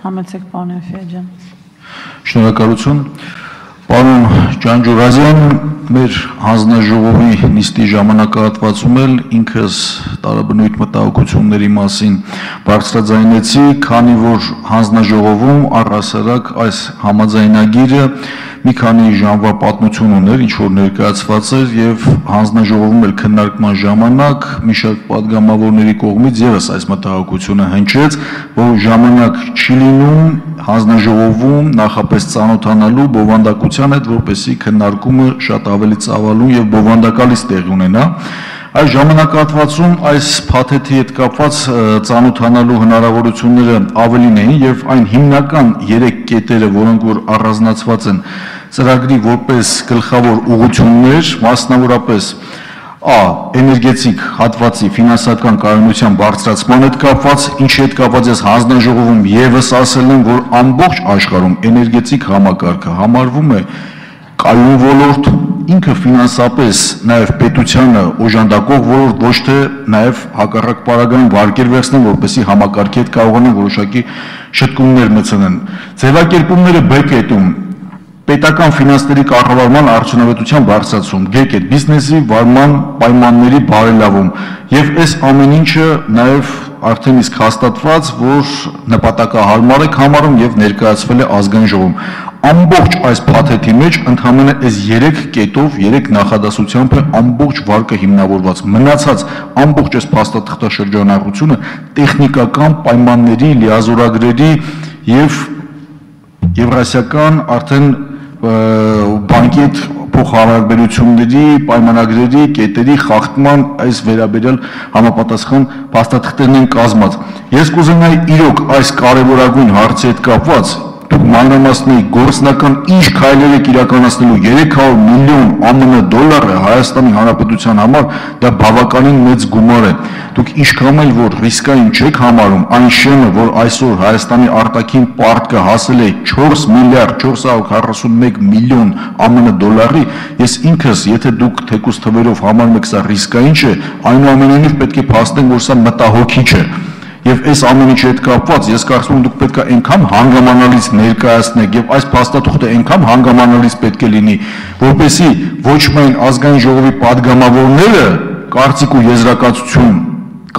Համեցեք պարոն Էֆիա ջան։ Շնորհակալություն։ Պարոն Ջանջուրազյան, մեր հանձնաժողովի նիստի ժամանակահատվածում էլ ինքս տարաբնույթ մտահոգությունների մասին բարձրաձայնեցի, քանի որ հանձնաժողովում առհասարակ այս համաձայնագիրը մի քանի ժամվա պատմություն ուներ, ինչ որ ներկայացված էր եւ հանձնաժողովում էլ քննարկման ժամանակ մի շարք падգամավորների կողմից եւս այս մտահոգությունը հնչեց, որ ժամանակ չի լինում հանձնաժողովում նախապես ծանոթանալու բովանդակության հետ, որպեսի քննարկումը շատ ավելի ծավալուն եւ բովանդակալից տեղի ունենա։ Այս ժամանակահատվածում այս փաթեթի հետ կապված ծանոթանալու հնարավորությունները ավելին էին եւ այն հիմնական 3 կետերը, որոնք որ առանձնացված են ծրագրի որպես գլխավոր ուղղություններ, մասնավորապես Ա. էներգետիկ հատվածի ֆինանսական կայունության բարձրացման հետ կապված, ինչի հետ կապված ես հանձնաժողովում եւս ասել եմ, որ ամբողջ աշխարհում էներգետիկ համակարգը համարվում է կայուն ոլորտ, ինքը ֆինանսապես նաև պետությանը օժանդակող ոլորտ, ոչ թե նաև հակառակ պարագային վարկեր վերցնեն, որպեսի համակարգի հետ կարողանան որոշակի շտկումներ մտցնեն։ Ձևակերպումները B կետում պետական ֆինանսների կառավարման արդյունավետության բարձրացում, G կետ բիզնեսի վարման պայմանների բարելավում եւ այս ամեն ինչը նաև արդեն իսկ հաստատված, որ նպատակահարմար է համարում եւ ներկայացվել է ազգային ժողովում ամբողջ այս փաթեթի մեջ ընդհանրապես այս 3 կետով, 3 նախադասությամբ է ամբողջ վարկը հիմնավորված։ Մնացած ամբողջ այս փաստաթղթաշրջանառությունը տեխնիկական պայմանների, լիազորագրերի եւ եվրասիական արդեն բանկի հետ փոխհարաբերությունների, պայմանագրերի, կետերի խախտման այս վերաբերյալ համապատասխան փաստաթղթերն են կազմած։ Ես կուզենայի իրոք այս կարևորագույն հարցի հետ կապված դուք մանրամասնի գործնական ինչ քայլեր եք իրականացնելու 300 միլիոն ԱՄՆ դոլարը Հայաստանի Հանրապետության համար դա բավականին մեծ գումար է դուք ինչքան էլ որ ռիսկային չեք համարում այն շեմը որ այսօր Հայաստանի արտաքին պարտքը հասել է 4 միլիարդ 441 միլիոն ԱՄՆ դոլարի ես ինքս եթե դուք թեկուս թվերով համարում եք սա ռիսկային չէ այնուամենայնիվ պետք է փաստենք որ սա մտահոգիչ է Եվ այս ամենի հետ կապված ես կարծում եմ դուք պետք է այնքան հանգամանալից ներկայացնեք եւ այս փաստաթուղթը այնքան հանգամանալից պետք է լինի, որպեսզի ոչ միայն ազգային ժողովի падգամավորները կարծիք ու եզրակացություն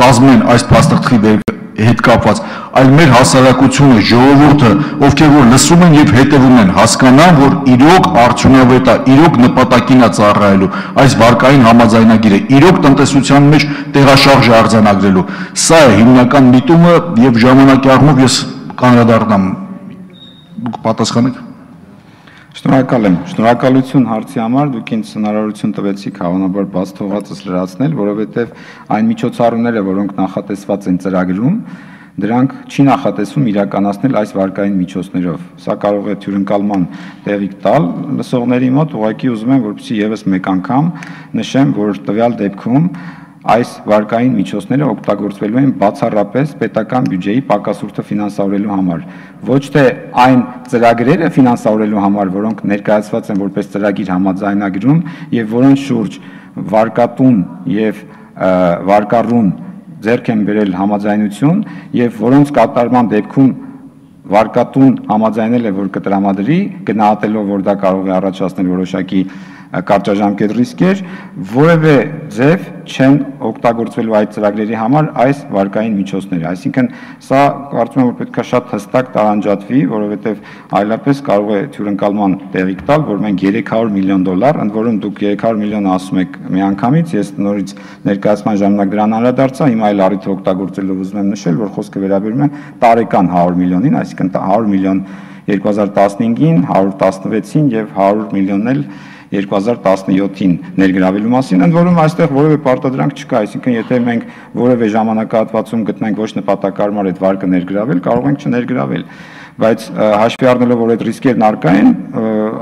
կազմեն այս փաստաթղթի դեր հետ կապված, այլ մեր հասարակությունը, ժողովուրդը, ովքեր որ լսում են եւ հետեւում են, հասկանան, որ իրոք արդյունավետ է, իրոք նպատակին է ծառայելու այս վարկային համաձայնագիրը, իրոք տնտեսության մեջ տեղաշարժ արձանագրելու։ Սա է հիմնական միտումը եւ ժամանակի առումով ես կանրադառնամ։ պատասխանեք։ Շնորհակալ եմ։ Շնորհակալություն հարցի համար, դուք ինձ հնարավորություն տվեցիք հավանաբար բաց թողածս լրացնել, որովհետև այն միջոցառումները, որոնք նախատեսված են ծրագրում, դրանք չի նախատեսվում իրականացնել այս վարկային միջոցներով։ Սա կարող է թյուրընկալման տեղիք տալ լսողների մոտ, ուղղակի ուզում եմ որպեսզի եւս մեկ անգամ նշեմ, որ տվյալ դեպքում այս վարկային միջոցները օգտագործվելու են բացառապես պետական բյուջեի պակասուրդը ֆինանսավորելու համար։ Ոչ թե այն ծրագրերը ֆինանսավորելու համար, որոնք ներկայացված են որպես ծրագիր համաձայնագրում եւ որոնց շուրջ վարկատուն եւ վարկառուն ձեռք են բերել համաձայնություն եւ որոնց կատարման դեպքում վարկատուն համաձայնել է որ կտրամադրի գնահատելով որ դա կարող է առաջացնել որոշակի կարճաժամկետ ռիսկեր, որևէ ձև չեն օգտագործվելու այդ ծրագրերի համար այս վարկային միջոցները։ Այսինքն սա կարծում եմ որ պետքա շատ հստակ տարանջատվի, որովհետև այլապես կարող է թյուրընկալման տեղիք տալ, որ մենք 300 միլիոն դոլար, ընդ որում դուք 300 միլիոն ասում եք միանգամից, ես նորից ներկայացման ժամանակ դրան անդրադարձա, հիմա այլ առիթ օգտագործելով ուզում եմ նշել, որ խոսքը վերաբերում է տարեկան 100 միլիոնին, այսինքն 100 միլիոն 2015-ին, 116-ին եւ 100 միլիոնն էլ 2017-ին ներգրավելու մասին, ընդ որում այստեղ որևէ պարտադրանք չկա, այսինքն եթե մենք որևէ ժամանակահատվածում գտնենք ոչ նպատակարար այդ վարկը ներգրավել, կարող ենք չներգրավել բայց հաշվի առնելով որ այդ ռիսկերն արկա են,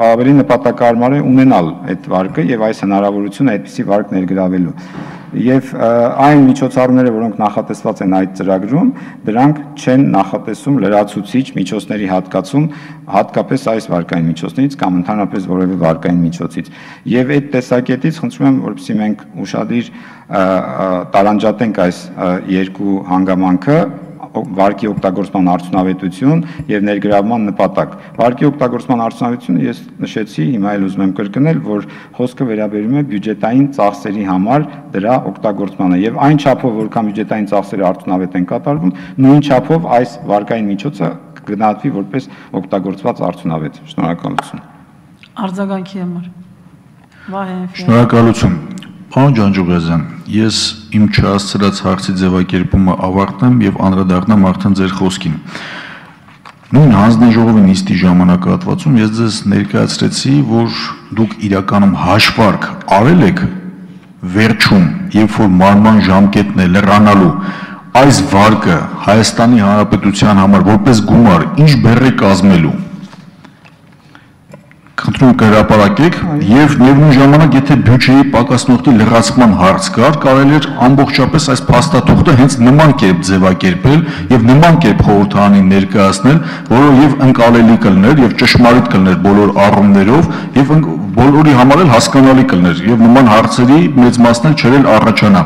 ավելի նպատակարար է ունենալ այդ վարկը եւ այս հնարավորությունը այդպիսի վարկ ներգրավելու եւ այն միջոցառումները, որոնք նախատեսված են այդ ծրագրում, դրանք չեն նախատեսում լրացուցիչ միջոցների հատկացում հատկապես այս վարկային միջոցներից կամ ընդհանրապես որևէ վարկային միջոցից։ Եվ այդ տեսակետից խնդրում եմ, որպեսզի մենք ուշադիր տարանջատենք այս երկու հանգամանքը վարկի օգտագործման արդյունավետություն եւ ներգրավման նպատակ։ Վարկի օգտագործման արդյունավետությունը ես նշեցի, հիմա էլ ուզում եմ կրկնել, որ խոսքը վերաբերում է բյուջետային ծախսերի համար դրա օգտագործմանը եւ այն չափով, որքան բյուջետային ծախսերը արդյունավետ են կատարվում, նույն չափով այս վարկային միջոցը գնահատվի որպես օգտագործված արդյունավետ։ Շնորհակալություն։ Արձագանքի համար։ Վահե Շնորհակալություն։ Պարոն Ջանջուղազյան, ես իմ չհասցրած հարցի ձևակերպումը ավարտեմ եւ անդրադառնամ արդեն ձեր խոսքին։ Նույն հանձնաժողովի նիստի ժամանակահատվածում ես ձեզ ներկայացրեցի, որ դուք իրականում հաշվարկ արել եք վերջում, երբ որ մարման ժամկետն է լրանալու այս վարկը Հայաստանի Հանրապետության համար որպես գումար ինչ բեռ է կազմելու Խնդրում կհրապարակեք եւ միևնույն ժամանակ եթե բյուջեի պակասնորդի լրացման հարց կար, կարելի էր ամբողջապես այս փաստաթուղթը հենց նման կերպ ձևակերպել եւ նման կերպ խորհրդանին ներկայացնել, որը եւ ընկալելի կլներ եւ ճշմարիտ կլներ բոլոր առումներով եւ բոլորի համար էլ հասկանալի կլներ եւ նման հարցերի մեծ մասն էլ չերել առաջանա։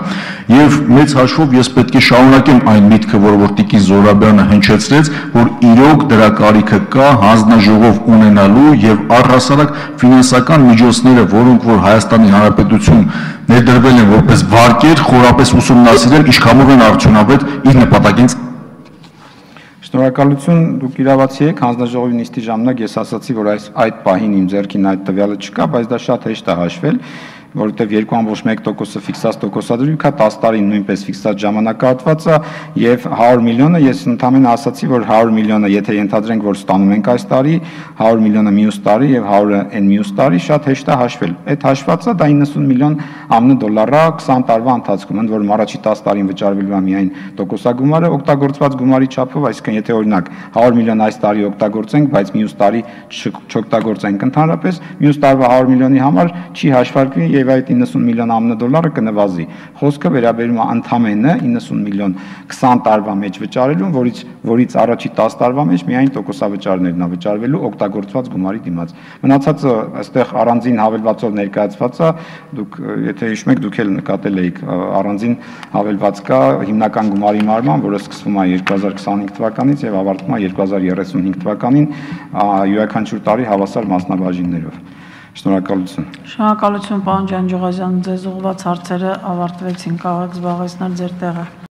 Եվ մեծ հաշվով ես պետք է շարունակեմ այն միտքը, որը որ Տիկին Զորաբյանը հնչեցրեց, որ իրոք դրա կարիքը կա հանձնաժողով ունենալու եւ առհասարակ ֆինանսական միջոցները, որոնք որ Հայաստանի Հանրապետություն ներդրվել են որպես վարկեր, խորապես ուսումնասիրել, ինչքանով են արդյունավետ իր նպատակին Շնորհակալություն, դուք իրավացի եք, հանձնաժողովի նիստի ժամանակ ես ասացի, որ այս այդ պահին իմ ձեռքին այդ տվյալը չկա, բայց դա շատ հեշտ է հաշվել որովհետև 2.1%-ը ֆիքսած տոկոսադրույք է, 10 տարին նույնպես ֆիքսած ժամանակահատված է եւ 100 միլիոնը ես ընդհանրապես ասացի, որ 100 միլիոնը եթե ենթադրենք, որ ստանում ենք այս տարի, 100 միլիոնը մյուս տարի եւ 100-ը այն մյուս տարի շատ հեշտ է հաշվել։ Այդ հաշվածը դա 90 միլիոն ԱՄՆ դոլար է 20 տարվա ընթացքում, ընդ որում առաջի 10 տարին վճարվելու է միայն տոկոսագումարը, օգտագործված գումարի չափով, այսինքն եթե օրինակ 100 միլիոն այս տարի օգտագործենք, բայց մյուս տարի չօգտագործենք ընդհանրապես, մյուս տարվա 100 միլիոնի համար չի հաշվարկվի եւ այդ 90 միլիոն ԱՄՆ դոլարը կնվազի։ Խոսքը վերաբերում է ընդամենը 90 միլիոն 20 տարվա մեջ վճարելուն, որից որից առաջի 10 տարվա մեջ միայն տոկոսավճարներն է վճարվելու օգտագործված գումարի դիմաց։ Մնացածը այստեղ առանձին հավելվածով ներկայացված է, դուք եթե հիշում եք, դուք էլ նկատել եք առանձին հավելված կա հիմնական գումարի մարման, որը սկսվում է 2025 թվականից եւ ավարտվում է 2035 թվականին յուրաքանչյուր տարի հավասար մասնաբաժիններով։ Շնորհակալություն։ Շնորհակալություն, պարոն Ջանջուղազյան, ձեզ ուղղված հարցերը ավարտվեցին, կարող եք զբաղեցնել ձեր տեղը։